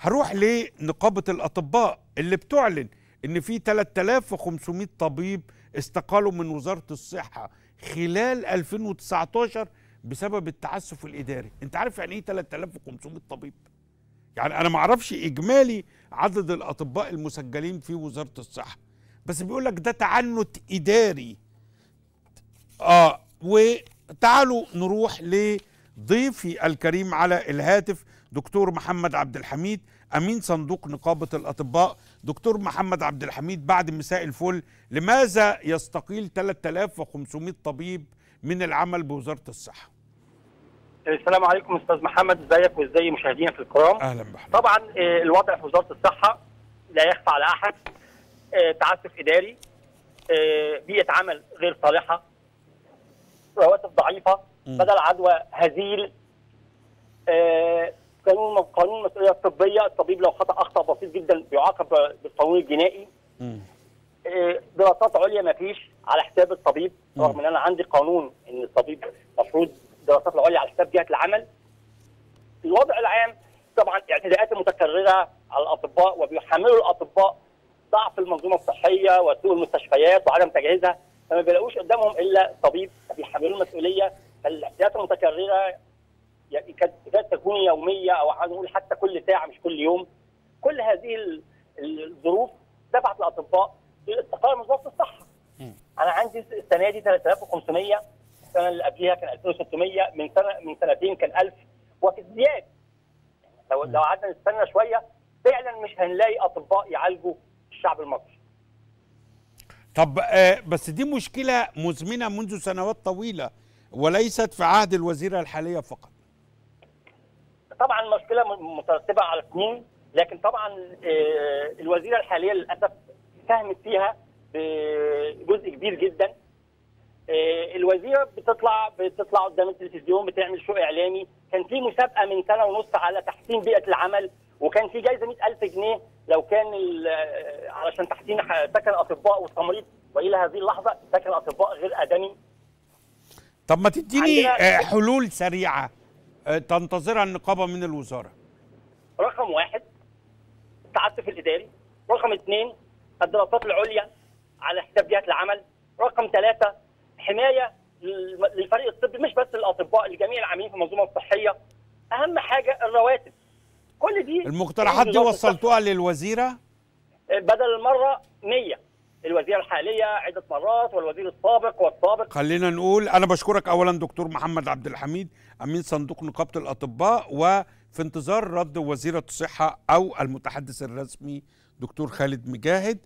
هروح لنقابة الأطباء اللي بتعلن إن في 3500 طبيب استقالوا من وزارة الصحة خلال 2019 بسبب التعسف الإداري. أنت عارف يعني إيه 3500 طبيب؟ يعني أنا ما أعرفش إجمالي عدد الأطباء المسجلين في وزارة الصحة بس بيقول لك ده تعنت إداري. آه وتعالوا نروح لضيفي الكريم على الهاتف دكتور محمد عبد الحميد أمين صندوق نقابة الأطباء. دكتور محمد عبد الحميد بعد مساء الفل. لماذا يستقيل 3500 طبيب من العمل بوزارة الصحة؟ السلام عليكم أستاذ محمد إزيك وإزاي مشاهدينك الكرام؟ أهلا بحضرتك. طبعا آه، الوضع في وزارة الصحة لا يخفى على أحد. آه، تعسف إداري آه، بيئة عمل غير صالحة رواتب ضعيفة. بدل عدوى هزيل آه، قانون قانون المسؤوليه الطبيه الطبيب لو خطأ أخطأ بسيط جدا بيعاقب بالقانون الجنائي. آه، دراسات عليا ما فيش على حساب الطبيب مم. رغم إن أنا عندي قانون إن الطبيب المفروض دراسات العليا على حساب جهة العمل. الوضع العام طبعا اعتداءات متكررة على الأطباء وبيحملوا الأطباء ضعف المنظومة الصحية وسوء المستشفيات وعدم تجهيزها. فما بيلاقوش قدامهم إلا طبيب بيحملوا المسؤولية فالاعتداءات المتكرره يعني كانت كانت تكون يومية أو هنقول حتى كل ساعة مش كل يوم كل هذه ال- الظروف دفعت الأطباء للاستقاله من وزاره الصحة. أنا عندي السنة دي 3500 السنة اللي قبلها كان 2600 من سنه من سنتين كان 1000 وفي ازدياد لو لو قعدنا نستنى شوية فعلا مش هنلاقي أطباء يعالجوا الشعب المصري. طب آه بس دي مشكلة مزمنة منذ سنوات طويلة وليست في عهد الوزيره الحالية فقط. طبعا المشكلة م- مترتبة على سنين لكن طبعا آه، الوزيره الحالية للأسف ساهمت فيها بجزء كبير جدا. آه، الوزيرة بتطلع بتطلع قدام التلفزيون بتعمل شو إعلامي. كان في مسابقة من سنة ونص على تحسين بيئة العمل وكان في جايزة 100000 جنيه لو كان آه، علشان تحسين سكن الاطباء والتمريض وإلى هذه اللحظة سكن الاطباء غير آدمي. طب ما تديني آه حلول سريعة آه تنتظرها النقابة من الوزارة. رقم واحد التعسف الإداري. رقم اثنين الدراسات العليا على حساب جهة العمل. رقم ثلاثة حماية للفريق الطبي مش بس للاطباء لجميع العاملين في المنظومة الصحية. أهم حاجة الرواتب. كل دي المقترحات دي وصلتوها للوزيرة؟ الصحة. بدل المره 100 الوزيره الحالية عدة مرات والوزير السابق والسابق. خلينا نقول أنا بشكرك اولا دكتور محمد عبد الحميد أمين صندوق نقابة الأطباء وفي انتظار رد وزيرة الصحة أو المتحدث الرسمي دكتور خالد مجاهد.